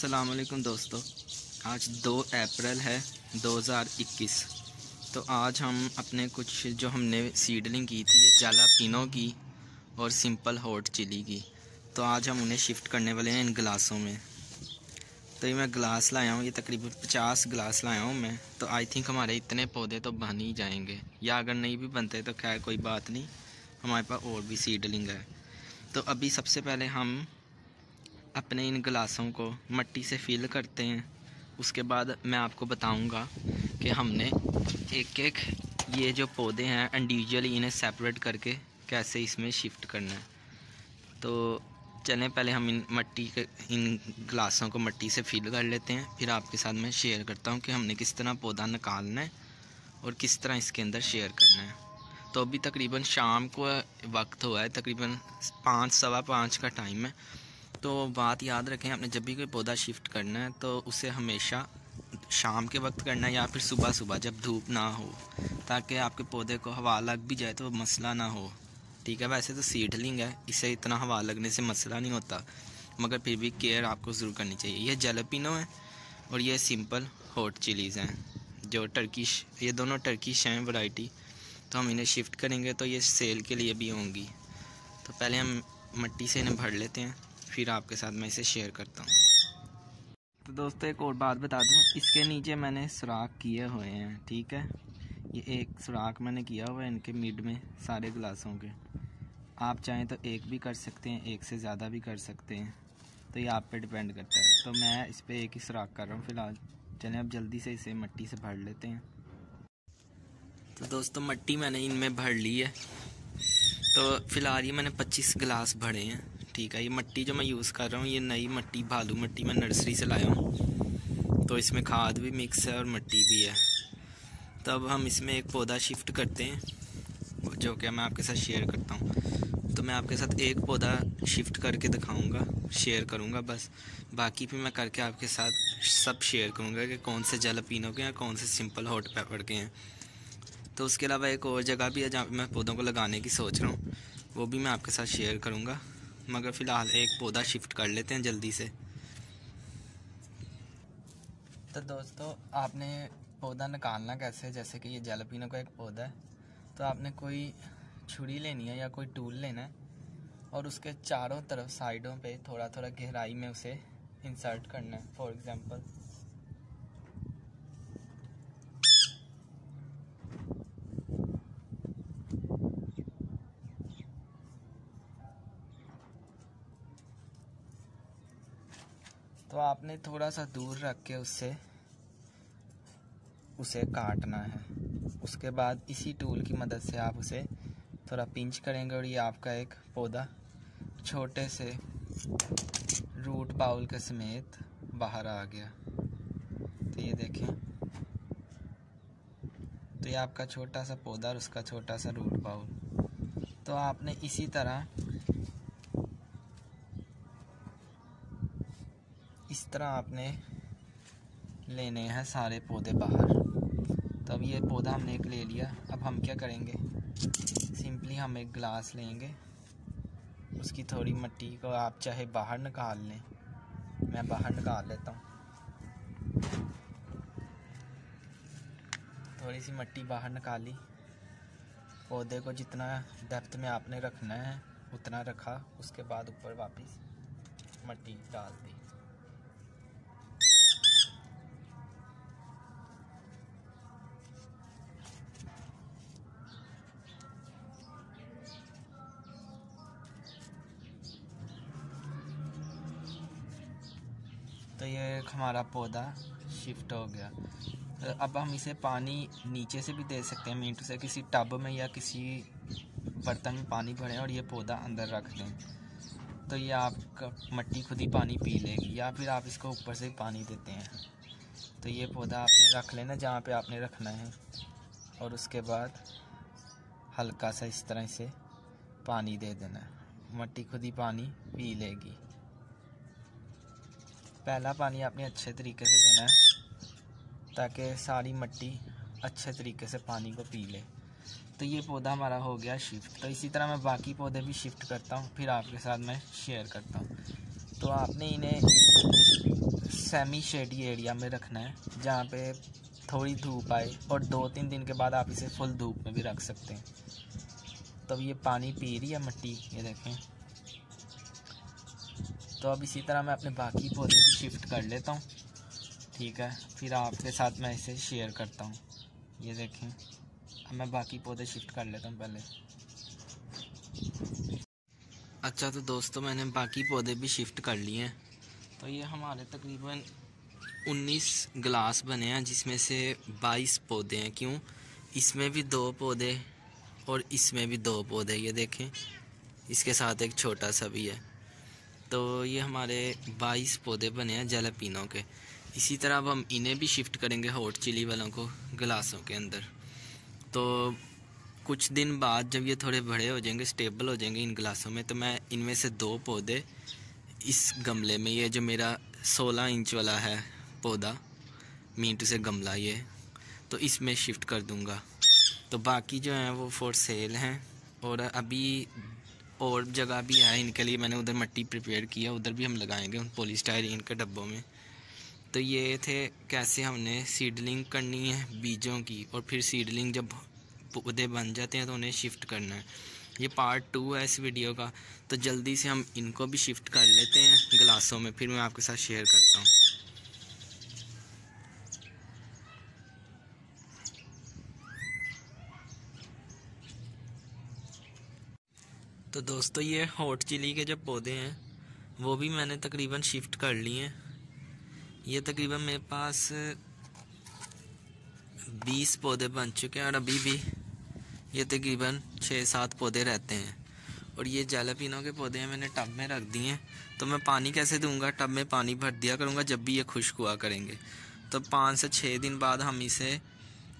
असलकुम दोस्तों। आज दो अप्रैल है 2021 तो आज हम अपने कुछ जो हमने सीडलिंग की थी जाला पिनो की और सिंपल हॉट चिली की। तो आज हम उन्हें शिफ्ट करने वाले हैं इन गिलासों में। तो ये मैं गिलास लाया हूँ, ये तकरीबन पचास गिलास लाया हूँ मैं। तो आई थिंक हमारे इतने पौधे तो बन ही जाएँगे। या अगर नहीं भी बनते तो खैर कोई बात नहीं, हमारे पास और भी सीडलिंग है। तो अभी सबसे पहले हम अपने इन गिलासों को मट्टी से फिल करते हैं। उसके बाद मैं आपको बताऊँगा कि हमने एक एक ये जो पौधे हैं इंडिविजुअली इन्हें सेपरेट करके कैसे इसमें शिफ्ट करना है। तो चलें, पहले हम इन मट्टी के, इन गिलासों को मट्टी से फिल कर लेते हैं। फिर आपके साथ मैं शेयर करता हूँ कि हमने किस तरह पौधा निकालना है और किस तरह इसके अंदर शेयर करना है। तो अभी तकरीबन शाम को वक्त हुआ है, तकरीबन पाँच, सवा पाँच का टाइम है। तो बात याद रखें, आपने जब भी कोई पौधा शिफ्ट करना है तो उसे हमेशा शाम के वक्त करना है या फिर सुबह सुबह जब धूप ना हो, ताकि आपके पौधे को हवा लग भी जाए तो मसला ना हो। ठीक है, वैसे तो सीडलिंग है, इसे इतना हवा लगने से मसला नहीं होता, मगर फिर भी केयर आपको ज़रूर करनी चाहिए। ये जलपिनो है और ये सिंपल हॉट चिलीज़ हैं, जो टर्किश ये दोनों टर्किश हैं वैरायटी तो हम इन्हें शिफ्ट करेंगे तो ये सेल के लिए भी होंगी। तो पहले हम मट्टी से इन्हें भर लेते हैं। फिर आपके साथ मैं इसे शेयर करता हूँ। तो दोस्तों, एक और बात बता दूँ। इसके नीचे मैंने सुराख किए हुए हैं, ठीक है? ये एक सुराख मैंने किया हुआ है इनके मिड में, सारे गिलासों के। आप चाहें तो एक भी कर सकते हैं, एक से ज़्यादा भी कर सकते हैं। तो ये आप पे डिपेंड करता है। तो मैं इस पर एक ही सुराख कर रहा हूँ फ़िलहाल। चलें, अब जल्दी से इसे मट्टी से भर लेते हैं। तो दोस्तों, मट्टी मैंने इनमें भर ली है। तो फ़िलहाल ये मैंने 25 गिलास भरे हैं। ठीक है ये मट्टी जो मैं यूज़ कर रहा हूँ, ये नई मट्टी, भालू मट्टी मैं नर्सरी से लाया हूँ। तो इसमें खाद भी मिक्स है और मट्टी भी है। तब हम इसमें एक पौधा शिफ्ट करते हैं, जो कि मैं आपके साथ शेयर करता हूँ। तो मैं आपके साथ एक पौधा शिफ्ट करके दिखाऊँगा, शेयर करूँगा बस। बाकी भी मैं करके आपके साथ सब शेयर करूँगा कि कौन से जल पीनों के हैं, कौन से सिंपल हॉट पेपर के हैं। तो उसके अलावा एक और जगह भी है जहाँ मैं पौधों को लगाने की सोच रहा हूँ, वो भी मैं आपके साथ शेयर करूँगा। मगर फ़िलहाल एक पौधा शिफ्ट कर लेते हैं जल्दी से। तो दोस्तों, आपने पौधा निकालना कैसे जैसे कि ये जल जलपीनो का एक पौधा है। तो आपने कोई छुरी लेनी है या कोई टूल लेना है और उसके चारों तरफ़ साइडों पे थोड़ा थोड़ा गहराई में उसे इंसर्ट करना है फॉर एग्ज़ाम्पल तो आपने थोड़ा सा दूर रख के उससे, उसे काटना है। उसके बाद इसी टूल की मदद से आप उसे थोड़ा पिंच करेंगे और ये आपका एक पौधा छोटे से रूट बाउल के समेत बाहर आ गया। तो ये देखें। तो ये आपका छोटा सा पौधा और उसका छोटा सा रूट बाउल तो आपने इसी तरह तरह आपने लेने हैं सारे पौधे बाहर। तो अब ये पौधा हमने एक ले लिया। अब हम क्या करेंगे? सिंपली हम एक गिलास लेंगे। उसकी थोड़ी मिट्टी को आप चाहे बाहर निकाल लें। मैं बाहर निकाल लेता हूँ। थोड़ी सी मट्टी बाहर निकाली। पौधे को जितना डेप्थ में आपने रखना है, उतना रखा। उसके बाद ऊपर वापस मट्टी डाल दी। तो ये हमारा पौधा शिफ्ट हो गया। तो अब हम इसे पानी नीचे से भी दे सकते हैं मीट से किसी टब में या किसी बर्तन में पानी भरें और ये पौधा अंदर रख दें। तो ये आपका मट्टी खुद ही पानी पी लेगी या फिर आप इसको ऊपर से पानी देते हैं। तो ये पौधा आपने रख लेना जहाँ पे आपने रखना है और उसके बाद हल्का सा इस तरह से पानी दे देना। मट्टी खुद ही पानी पी लेगी। पहला पानी आपने अच्छे तरीके से देना है, ताकि सारी मट्टी अच्छे तरीके से पानी को पी ले। तो ये पौधा हमारा हो गया शिफ्ट तो इसी तरह मैं बाकी पौधे भी शिफ्ट करता हूँ, फिर आपके साथ मैं शेयर करता हूँ। तो आपने इन्हें सेमी शेडी एरिया में रखना है, जहाँ पे थोड़ी धूप आए, और दो तीन दिन के बाद आप इसे फुल धूप में भी रख सकते हैं। तब तो ये पानी पी रही है मिट्टी, ये देखें। तो अब इसी तरह मैं अपने बाकी पौधे भी शिफ्ट कर लेता हूँ। ठीक है, फिर आपके साथ मैं इसे शेयर करता हूँ। ये देखें, अब मैं बाकी पौधे शिफ्ट कर लेता हूँ पहले। अच्छा तो दोस्तों, मैंने बाकी पौधे भी शिफ्ट कर लिए हैं। तो ये हमारे तकरीबन 19 गिलास बने हैं, जिसमें से 22 पौधे हैं। क्यों? इसमें भी दो पौधे और इसमें भी दो पौधे, ये देखें। इसके साथ एक छोटा सा भी है। तो ये हमारे 22 पौधे बने हैं जलापिनों के। इसी तरह अब हम इन्हें भी शिफ्ट करेंगे हॉट चिली वालों को गिलासों के अंदर। तो कुछ दिन बाद जब ये थोड़े बड़े हो जाएँगे स्टेबल हो जाएँगे इन गिलासों में तो मैं इनमें से दो पौधे इस गमले में, ये जो मेरा 16 इंच वाला है पौधा, मीट से गमला ये तो इसमें शिफ्ट कर दूँगा। तो बाकी जो हैं वो फॉर सेल हैं, और अभी और जगह भी है इनके लिए, मैंने उधर मट्टी प्रिपेयर किया उधर भी हम लगाएँगे उन पोलिस्टाइरिन के डब्बों में। तो ये थे कैसे हमने सीडलिंग करनी है बीजों की, और फिर सीडलिंग जब पौधे बन जाते हैं तो उन्हें शिफ्ट करना है। ये पार्ट टू है इस वीडियो का तो जल्दी से हम इनको भी शिफ्ट कर लेते हैं गिलासों में, फिर मैं आपके साथ शेयर करता हूँ। तो दोस्तों, ये हॉट चिली के जो पौधे हैं, वो भी मैंने तकरीबन शिफ्ट कर लिए हैं। ये तकरीबन मेरे पास बीस पौधे बन चुके हैं और अभी भी ये तकरीबन छः सात पौधे रहते हैं। और ये जैलापिनो के पौधे हैं, मैंने टब में रख दिए हैं। तो मैं पानी कैसे दूँगा? टब में पानी भर दिया करूँगा, जब भी ये खुश्क हुआ करेंगे। तो पाँच से छः दिन बाद हम इसे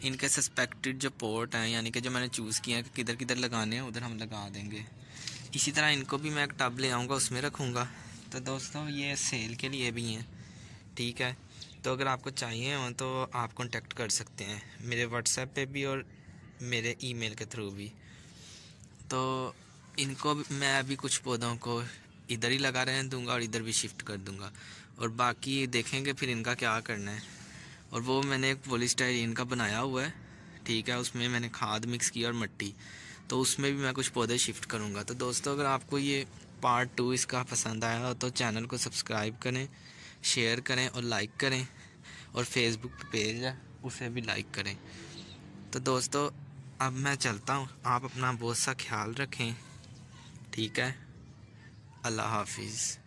इनके सस्पेक्टेड जो पोर्ट हैं, यानी कि जो मैंने चूज़ किया है कि किधर किधर लगाने हैं, उधर हम लगा देंगे। इसी तरह इनको भी मैं एक टब ले आऊँगा, उसमें रखूँगा। तो दोस्तों, ये सेल के लिए भी हैं, ठीक है? तो अगर आपको चाहिए हो तो आप कॉन्टेक्ट कर सकते हैं, मेरे व्हाट्सएप पे भी और मेरे ईमेल के थ्रू भी। तो इनको मैं अभी कुछ पौधों को इधर ही लगा रहने दूँगा और इधर भी शिफ्ट कर दूँगा। और बाकी देखेंगे फिर इनका क्या करना है। और वो मैंने एक पोलिस्टाइरिन का बनाया हुआ है, ठीक है, उसमें मैंने खाद मिक्स की और मिट्टी। तो उसमें भी मैं कुछ पौधे शिफ्ट करूँगा। तो दोस्तों, अगर आपको ये पार्ट टू इसका पसंद आया हो तो चैनल को सब्सक्राइब करें शेयर करें और लाइक करें और फेसबुक पेज है, उसे भी लाइक करें। तो दोस्तों, अब मैं चलता हूँ। आप अपना बहुत सा ख्याल रखें, ठीक है? अल्लाह हाफिज़।